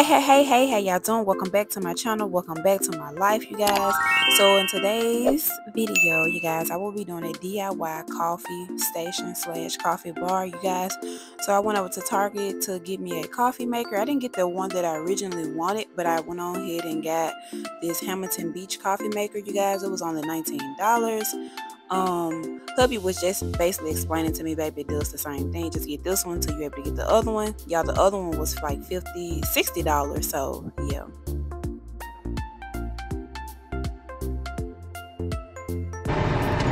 Hey, hey, hey, hey, how y'all doing? Welcome back to my channel. Welcome back to my life, you guys. So in today's video, you guys, I will be doing a DIY coffee station slash coffee bar, you guys. So I went over to Target to get me a coffee maker. I didn't get the one that I originally wanted, but I went on ahead and got this Hamilton Beach coffee maker, you guys. It was only $19 um hubby was just basically explaining to me baby it does the same thing. Just get this one till you're able to get the other one. Y'all the other one was like 50 60 dollars so yeah.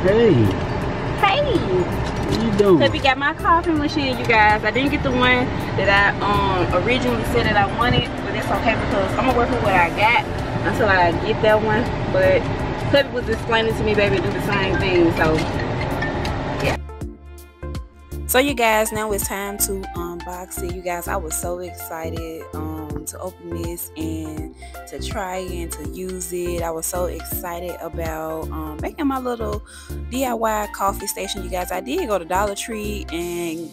Hey, hey. What you doing? hubby got my coffee machine you guys. I didn't get the one that i um originally said that i wanted but it's okay because i'm gonna work with what i got until i get that one but hubby was explaining to me baby do the same thing so yeah. So you guys now it's time to unbox it. You guys i was so excited um to open this and to try and to use it. I was so excited about um, making my little diy coffee station. You guys i did go to dollar tree and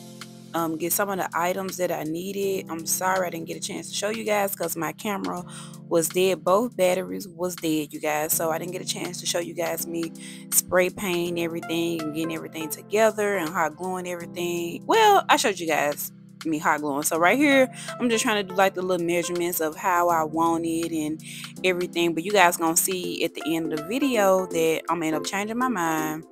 um, get some of the items that I needed. I'm sorry I didn't get a chance to show you guys because my camera was dead. Both batteries was dead, you guys. So I didn't get a chance to show you guys me spray painting everything and getting everything together and hot gluing everything. Well, I showed you guys me hot gluing. So right here, I'm just trying to do like the little measurements of how I want it and everything. But you guys gonna see at the end of the video that I'm end up changing my mind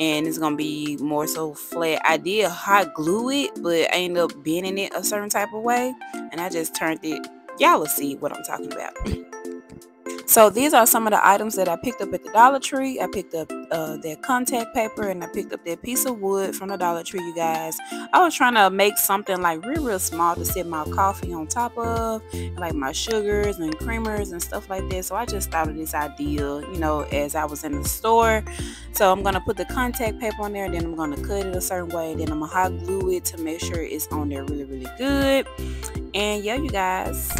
and it's gonna be more so flat. I did hot glue it, but I ended up bending it a certain type of way, and I just turned it. Y'all will see what I'm talking about. So these are some of the items that I picked up at the Dollar Tree. I picked up uh, that contact paper and I picked up that piece of wood from the Dollar Tree, you guys. I was trying to make something like real, real small to sit my coffee on top of, like my sugars and creamers and stuff like that. So I just thought of this idea, you know, as I was in the store. So I'm going to put the contact paper on there, then I'm going to cut it a certain way. Then I'm going to hot glue it to make sure it's on there really, really good. And yeah, you guys.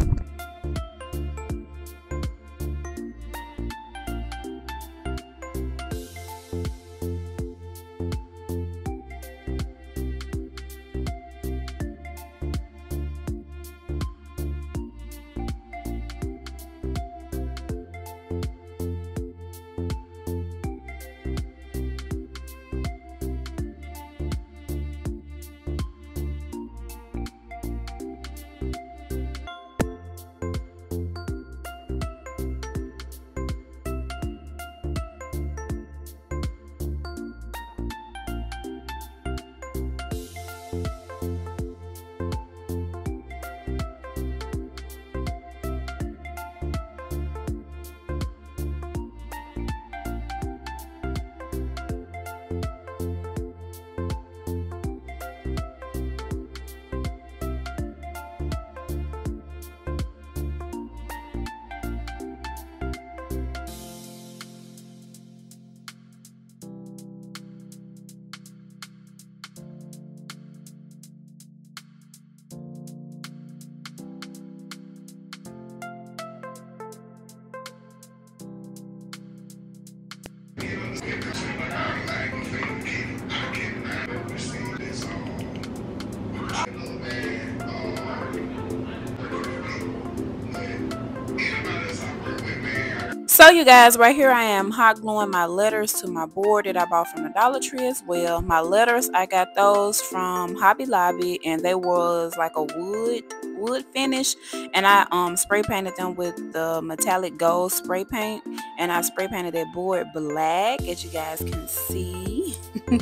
So you guys, right here I am hot gluing my letters to my board that I bought from the Dollar Tree as well. My letters, I got those from Hobby Lobby and they was like a wood wood finish and I um spray painted them with the metallic gold spray paint and I spray painted that board black as you guys can see.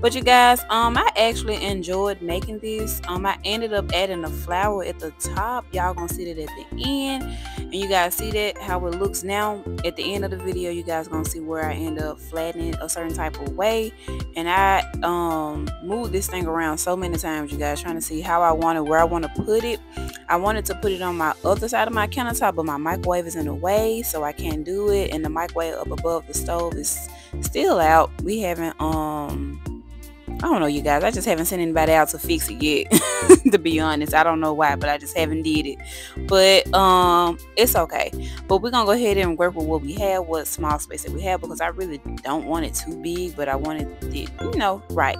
But you guys um I actually enjoyed making this. Um I ended up adding a flower at the top. Y'all gonna see that at the end and you guys see that how it looks now? At the end of the video you guys gonna see where I end up flattening a certain type of way. And I um moved this thing around so many times you guys trying to see how I want it where I want to put it. I wanted to put it on my other side of my countertop but my microwave is in the way so I can't do it. And the microwave up above the stove is still out. We haven't um I don't know, you guys. I just haven't sent anybody out to fix it yet. to be honest, I don't know why, but I just haven't did it. But um, it's okay. But we're gonna go ahead and work with what we have, what small space that we have, because I really don't want it too big, but I wanted it, you know, right.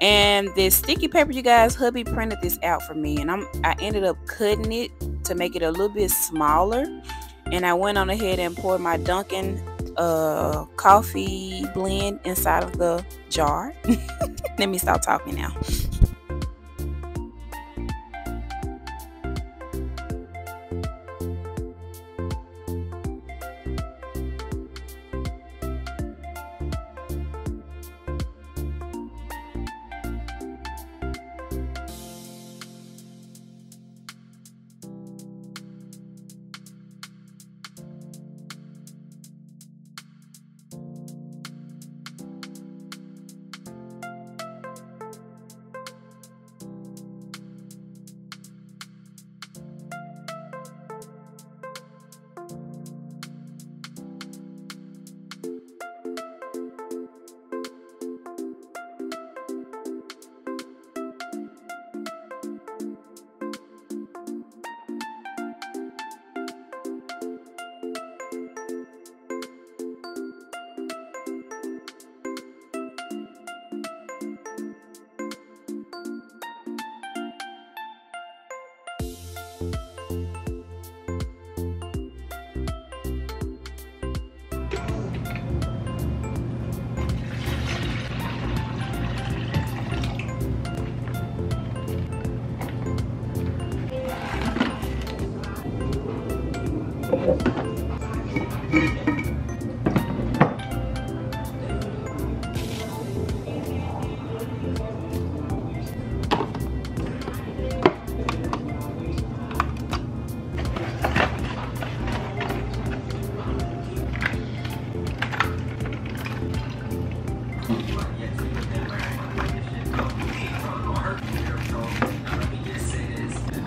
And this sticky paper, you guys, hubby printed this out for me, and I'm I ended up cutting it to make it a little bit smaller. And I went on ahead and poured my Dunkin' uh, coffee blend inside of the jar. Let me stop talking now.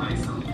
myself.